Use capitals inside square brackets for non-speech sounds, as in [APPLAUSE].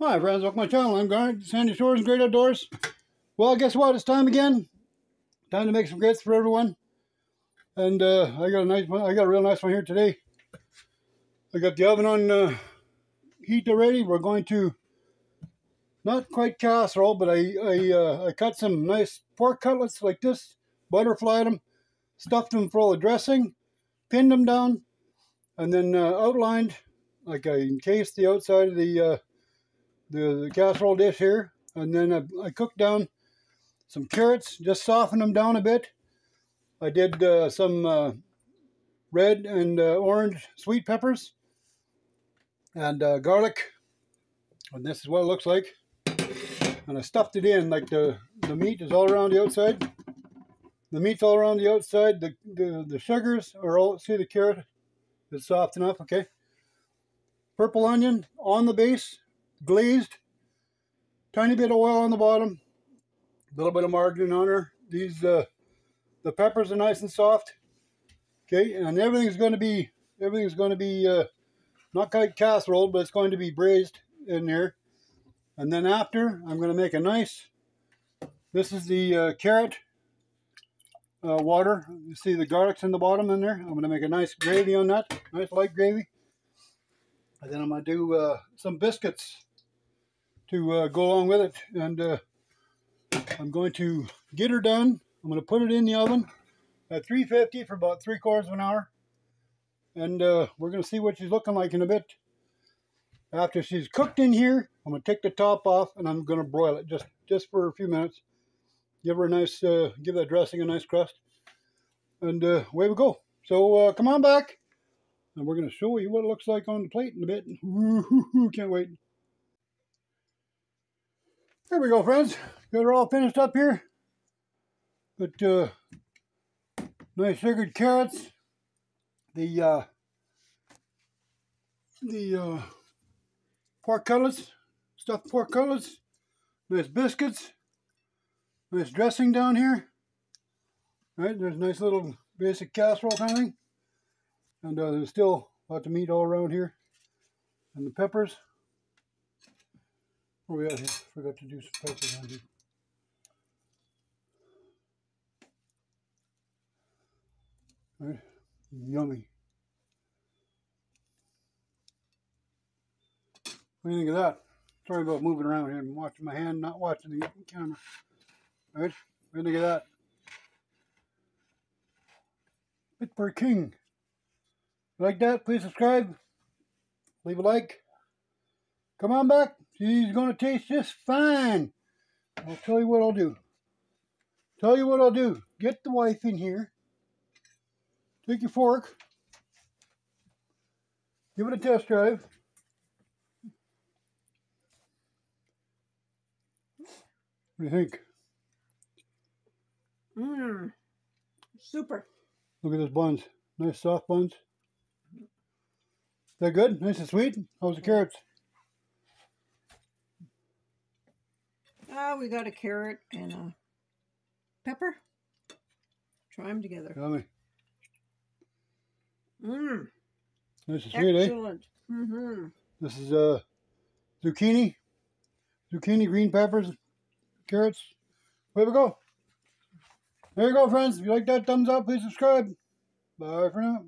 Hi friends, welcome to my channel. I'm Garnet, Sandy Shores and Great Outdoors. Well, guess what? It's time again. Time to make some grits for everyone. And uh, I got a nice one. I got a real nice one here today. I got the oven on uh, heat already. We're going to not quite casserole, but I I, uh, I cut some nice pork cutlets like this, butterflied them, stuffed them full of dressing, pinned them down, and then uh, outlined like I encased the outside of the uh, the, the casserole dish here, and then I, I, cooked down some carrots, just softened them down a bit. I did uh, some uh, red and uh, orange sweet peppers and uh, garlic, and this is what it looks like. And I stuffed it in like the the meat is all around the outside. The meat's all around the outside. The the, the sugars are all see the carrot is soft enough. Okay. Purple onion on the base glazed, tiny bit of oil on the bottom, a little bit of margarine on her. These, uh, the peppers are nice and soft. Okay, and everything's going to be, everything's going to be, uh, not quite casserole, but it's going to be braised in there. And then after, I'm going to make a nice, this is the uh, carrot uh, water. You see the garlic's in the bottom in there. I'm going to make a nice gravy on that, nice light gravy. And then I'm going to do uh, some biscuits to uh, go along with it. And uh, I'm going to get her done. I'm going to put it in the oven at 350 for about three quarters of an hour. And uh, we're going to see what she's looking like in a bit. After she's cooked in here, I'm going to take the top off and I'm going to broil it just, just for a few minutes. Give her a nice, uh, give that dressing a nice crust. And uh, away we go. So uh, come on back. And we're going to show you what it looks like on the plate in a bit. [LAUGHS] Can't wait. There we go, friends. Got it all finished up here. But uh, nice sugared carrots. The uh, the uh, pork cutlets, stuffed pork cutlets. Nice biscuits. Nice dressing down here. All right, there's a nice little basic casserole kind of thing. And uh, there's still lots of meat all around here. And the peppers. We at here? Forgot to do some peppers on. Right. Yummy. What do you think of that? Sorry about moving around here and watching my hand, not watching the camera. All right? What do you think of that? Pittsburgh King. Like that, please subscribe. Leave a like. Come on back. She's going to taste just fine. I'll tell you what I'll do. Tell you what I'll do. Get the wife in here. Take your fork. Give it a test drive. What do you think? Mmm. Super. Look at those buns. Nice soft buns. They're good? Nice and sweet? How's the carrots? We got a carrot and a pepper. Try them together. Yummy. Mmm. Nice and sweet, Excellent. eh? Mm-hmm. This is uh, zucchini. Zucchini, green peppers, carrots. There we go. There you go, friends. If you like that, thumbs up. Please subscribe. Bye for now.